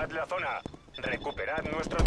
Recuperad la zona. Recuperad nuestro...